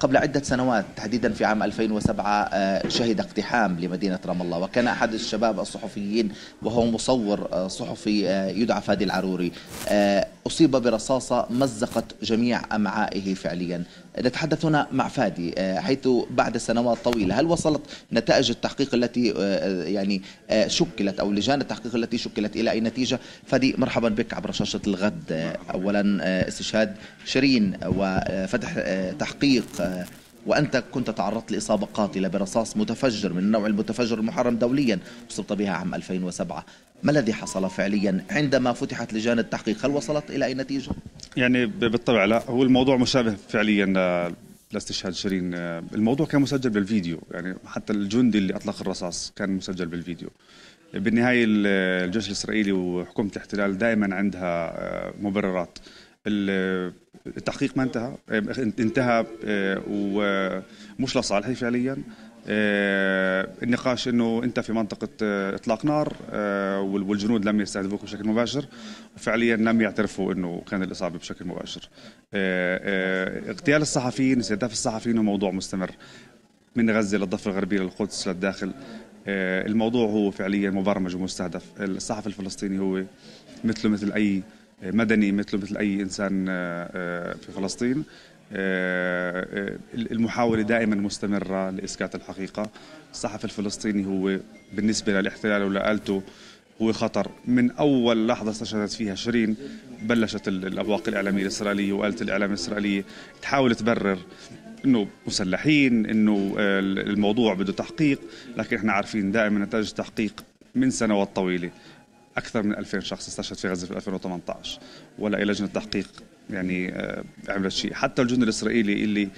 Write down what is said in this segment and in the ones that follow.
قبل عدة سنوات تحديدا في عام 2007 شهد اقتحام لمدينة رام الله. وكان أحد الشباب الصحفيين وهو مصور صحفي يدعى فادي العروري. أصيب برصاصة مزقت جميع أمعائه فعليا. نتحدث هنا مع فادي حيث بعد سنوات طويلة هل وصلت نتائج التحقيق التي يعني شكلت أو لجان التحقيق التي شكلت إلى أي نتيجة؟ فادي مرحبا بك عبر شاشة الغد. أولا استشهاد شيرين وفتح تحقيق وأنت كنت تعرضت لإصابة قاتلة برصاص متفجر من النوع المتفجر المحرم دوليا أصبت بها عام 2007 ما الذي حصل فعليا عندما فتحت لجان التحقيق؟ هل وصلت إلى أي نتيجة؟ يعني بالطبع لا. هو الموضوع مشابه فعليا لاستشهاد شيرين. الموضوع كان مسجل بالفيديو. يعني حتى الجندي اللي أطلق الرصاص كان مسجل بالفيديو. بالنهاية الجيش الإسرائيلي وحكومة الاحتلال دائما عندها مبررات. التحقيق ما انتهى انتهى ومش لصالحي فعليا. النقاش إنه أنت في منطقة إطلاق نار والجنود لم يستهدفوك بشكل مباشر. وفعليا لم يعترفوا إنه كان الإصابة بشكل مباشر. اغتيال الصحفيين استهداف الصحفيين هو موضوع مستمر. من غزة للضفة الغربية للقدس للداخل. الموضوع هو فعليا مبرمج ومستهدف. الصحفي الفلسطيني هو مثله مثل أي مدني مثله مثل أي إنسان في فلسطين. المحاولة دائما مستمرة لإسكات الحقيقة. الصحفي الفلسطيني هو بالنسبة للاحتلال ولآلته هو خطر. من أول لحظة استشهدت فيها شيرين بلشت الأبواق الإعلامية الإسرائيلية وآلة الإعلام الإسرائيلية تحاول تبرر إنه مسلحين إنه الموضوع بده تحقيق. لكن إحنا عارفين دائما نتائج التحقيق من سنوات طويلة. أكثر من 2000 شخص استشهد في غزة في 2018 ولا لجنه تحقيق يعني عملت شيء. حتى الجند الإسرائيلي اللي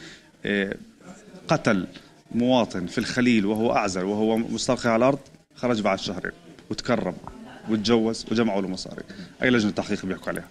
قتل مواطن في الخليل وهو أعزل وهو مستلقي على الأرض خرج بعد شهرين وتكرم وتجوز وجمعوا له مصاري. أي لجنة تحقيق بيحكوا عليها.